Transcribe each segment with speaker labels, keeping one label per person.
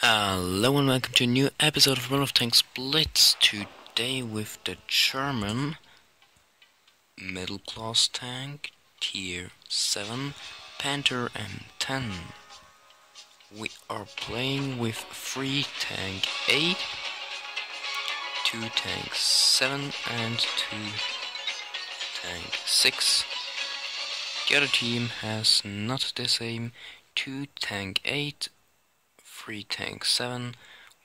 Speaker 1: Hello and welcome to a new episode of World of Tanks Blitz. Today with the German middle class tank tier 7 Panther M10. We are playing with 3 tank 8, 2 tank 7 and 2 tank 6. The other team has not the same 2 tank 8 3 tank 7,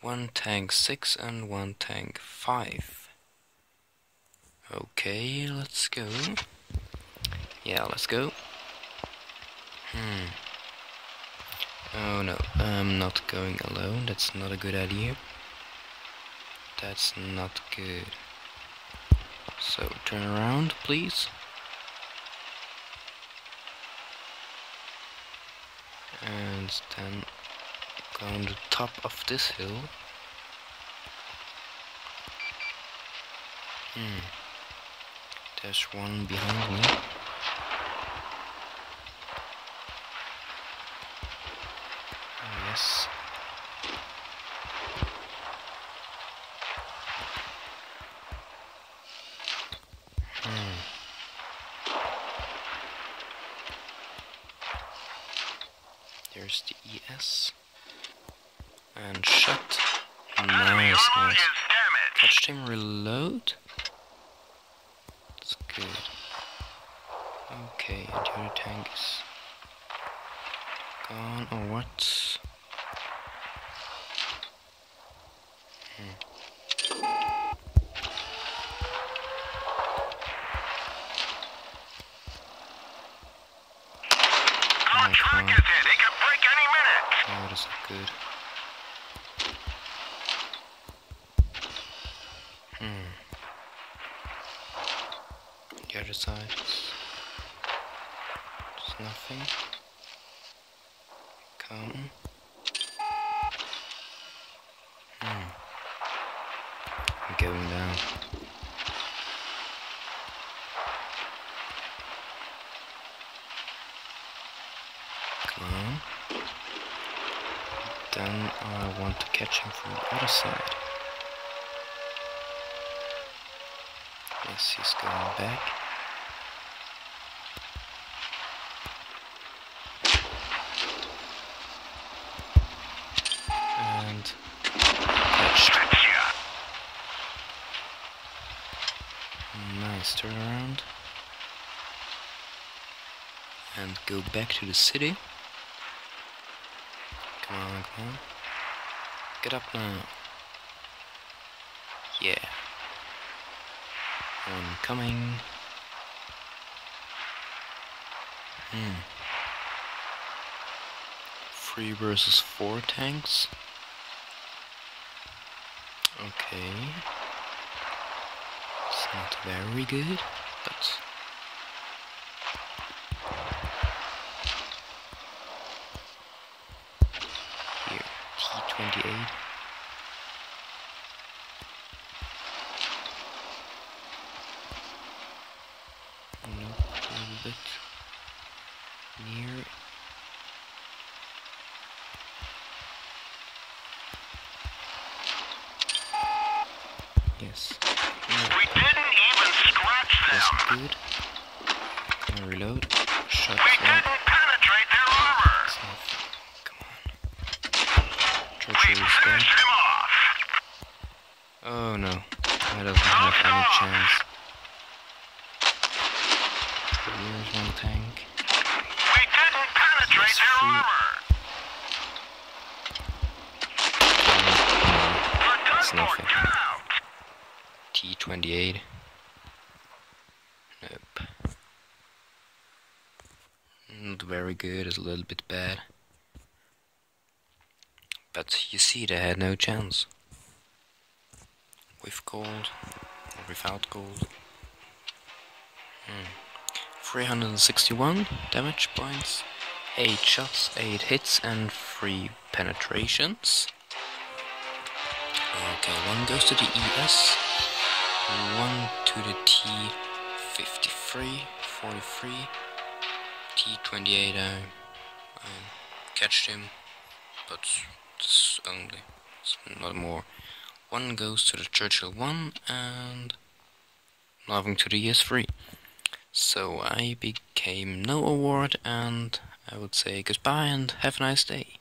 Speaker 1: 1 tank 6 and 1 tank 5. Okay, let's go. Yeah, let's go. Hmm. Oh no, I'm not going alone. That's not a good idea. That's not good. So, turn around, please. And then on the top of this hill. Hmm. There's one behind me. Oh. Hmm. There's the ES. And shut. Nice, nice. Touched him reload. That's good. Okay, and other tank is gone or what? Hmm.
Speaker 2: Contract is in. He can break any minute.
Speaker 1: Oh, that's not good. The other side. There's nothing. Come. Hmm. I'm going down. Come. Then I want to catch him from the other side. Yes, he's going back. And catched.
Speaker 2: Gotcha.
Speaker 1: Nice turnaround. And go back to the city. Come on, come on. Get up now. Yeah. I'm coming. Hmm. Three versus four tanks. Okay. Not very good, but here, T28. Nope, a little bit near. Yes. No.
Speaker 2: We didn't even scratch
Speaker 1: That's good. Can I reload? Shot
Speaker 2: We didn't penetrate their armor.
Speaker 1: Come on.
Speaker 2: We
Speaker 1: Treachery is dead.
Speaker 2: finished him off.
Speaker 1: Oh no. That doesn't have any chance. Here's one tank.
Speaker 2: We didn't penetrate their armor.
Speaker 1: It's nothing. T28. Nope. Not very good, it's a little bit bad. But you see, they had no chance. With gold, or without gold. Hmm. 361 damage points, 8 shots, 8 hits, and 3 penetrations. Okay, one goes to the ES, one to the T53, 43, T28. I, I catched him, but awards only, so not more. One goes to the Churchill 1 and nothing to the ES3. So I became no award and I would say goodbye and have a nice day.